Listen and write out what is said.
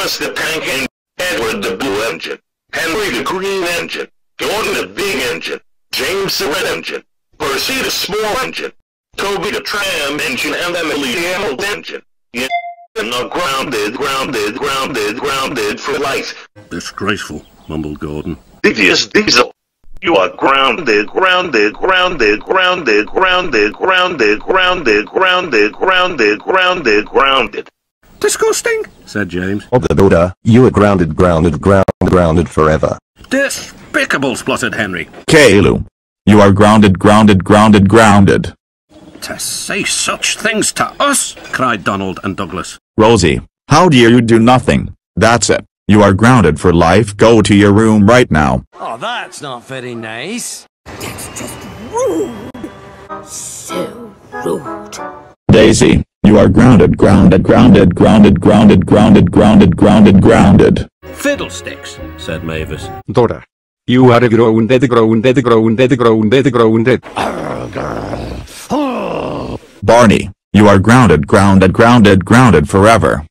Thomas the Tank Engine, Edward the Blue Engine, Henry the Green Engine, Gordon the Big Engine, James the Red Engine, Percy the Small Engine, Toby the Tram Engine, and Emily the Emerald Engine. You and not grounded, grounded, grounded, grounded for life. Disgraceful, mumbled Gordon. Devious Diesel. You are grounded, grounded, grounded, grounded, grounded, grounded, grounded, grounded, grounded, grounded, grounded. Disgusting, said James. Of the Buddha, you are grounded, grounded, grounded, grounded forever. Despicable, spluttered Henry. Kalu. You are grounded, grounded, grounded, grounded. To say such things to us, cried Donald and Douglas. Rosie, how dare you do nothing? That's it. You are grounded for life. Go to your room right now. Oh, that's not very nice. That's just rude. So rude. Daisy, you are grounded, grounded, grounded, grounded, grounded, grounded, grounded, grounded, grounded. Fiddlesticks, said Mavis. Dora. You are grounded, grounded, grounded, grounded, grounded. Barney, you are grounded, grounded, grounded, grounded forever.